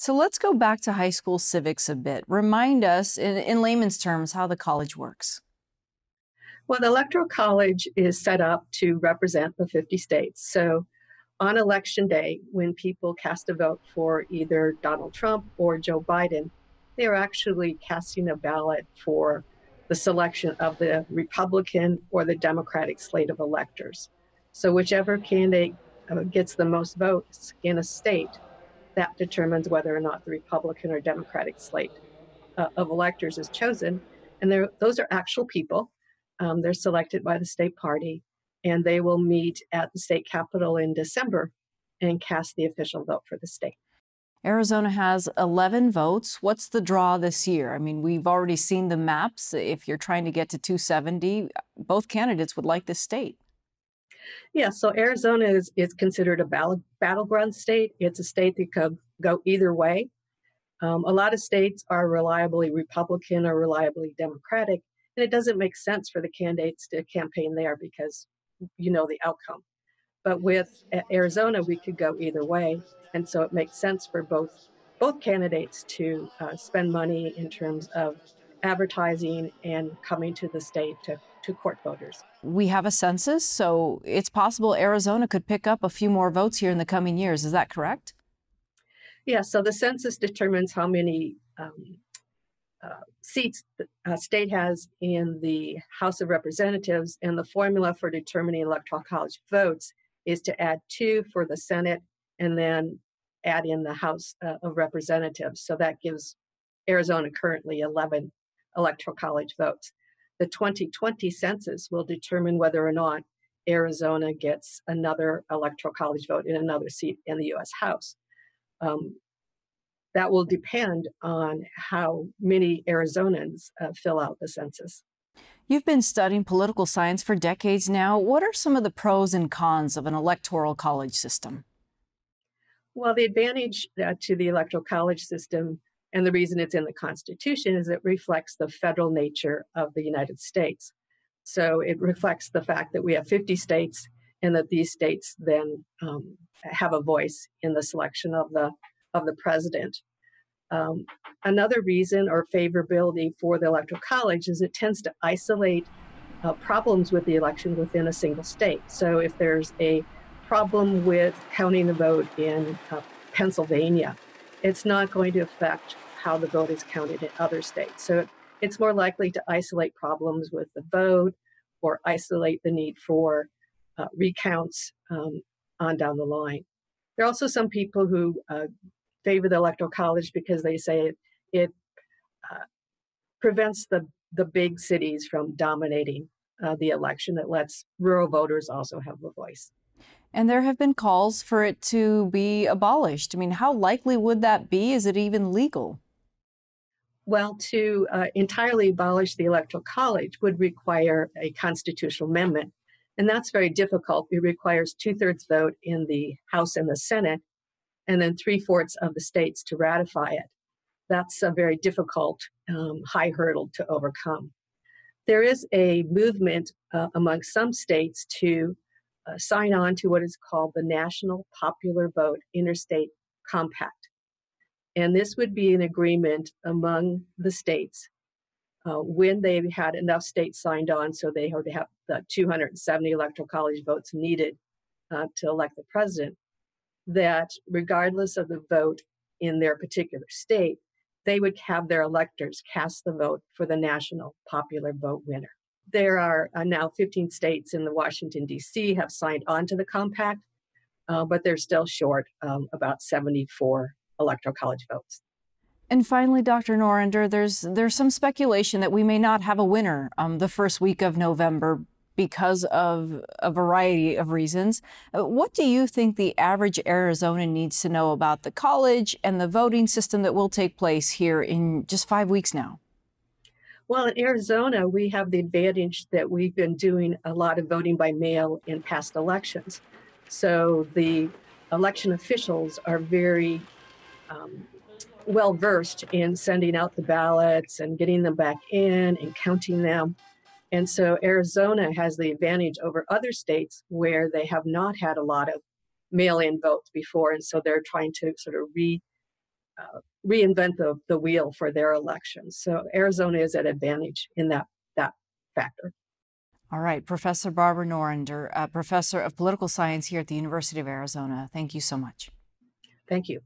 So let's go back to high school civics a bit. Remind us, in, in layman's terms, how the college works. Well, the Electoral College is set up to represent the 50 states. So on election day, when people cast a vote for either Donald Trump or Joe Biden, they are actually casting a ballot for the selection of the Republican or the Democratic slate of electors. So, whichever candidate uh, gets the most votes in a state that determines whether or not the Republican or Democratic slate uh, of electors is chosen. And those are actual people. Um, they're selected by the state party, and they will meet at the state capitol in December and cast the official vote for the state. Arizona has 11 votes. What's the draw this year? I mean, we've already seen the maps. If you're trying to get to 270, both candidates would like this state. Yeah, so Arizona is, is considered a battle, battleground state. It's a state that could go either way. Um, a lot of states are reliably Republican or reliably Democratic, and it doesn't make sense for the candidates to campaign there because you know the outcome. But with Arizona, we could go either way, and so it makes sense for both both candidates to uh, spend money in terms of advertising and coming to the state to, to court voters. We have a census, so it's possible Arizona could pick up a few more votes here in the coming years. Is that correct? Yeah, so the census determines how many um, uh, seats the uh, state has in the House of Representatives, and the formula for determining electoral college votes is to add two for the Senate and then add in the House uh, of Representatives. So that gives Arizona currently 11 electoral college votes. The 2020 census will determine whether or not Arizona gets another electoral college vote in another seat in the US House. Um, that will depend on how many Arizonans uh, fill out the census. You've been studying political science for decades now. What are some of the pros and cons of an electoral college system? Well, the advantage uh, to the electoral college system and the reason it's in the Constitution is it reflects the federal nature of the United States. So it reflects the fact that we have 50 states and that these states then um, have a voice in the selection of the of the president. Um, another reason or favorability for the electoral college is it tends to isolate uh, problems with the election within a single state. So if there's a problem with counting the vote in uh, Pennsylvania, it's not going to affect how the vote is counted in other states. So it, it's more likely to isolate problems with the vote or isolate the need for uh, recounts um, on down the line. There are also some people who uh, favor the electoral college because they say it, it uh, prevents the, the big cities from dominating uh, the election. It lets rural voters also have a voice. And there have been calls for it to be abolished. I mean, how likely would that be? Is it even legal? Well, to uh, entirely abolish the Electoral College would require a constitutional amendment. And that's very difficult. It requires two thirds vote in the House and the Senate, and then three fourths of the states to ratify it. That's a very difficult, um, high hurdle to overcome. There is a movement uh, among some states to sign on to what is called the National Popular Vote Interstate Compact. And this would be an agreement among the states uh, when they've had enough states signed on, so they have to have the 270 electoral college votes needed uh, to elect the president, that regardless of the vote in their particular state, they would have their electors cast the vote for the national popular vote winner. There are uh, now 15 states in the Washington, D.C. have signed on to the compact, uh, but they're still short um, about 74 electoral college votes. And finally, Dr. Norrander, there's there's some speculation that we may not have a winner um, the first week of November because of a variety of reasons. Uh, what do you think the average Arizonan needs to know about the college and the voting system that will take place here in just five weeks now? Well, in Arizona, we have the advantage that we've been doing a lot of voting by mail in past elections. So the election officials are very um, well versed in sending out the ballots and getting them back in and counting them. And so Arizona has the advantage over other states where they have not had a lot of mail in votes before. And so they're trying to sort of re uh, reinvent the, the wheel for their elections. So Arizona is at advantage in that that factor. All right, Professor Barbara Norrander, professor of political science here at the University of Arizona. Thank you so much. Thank you.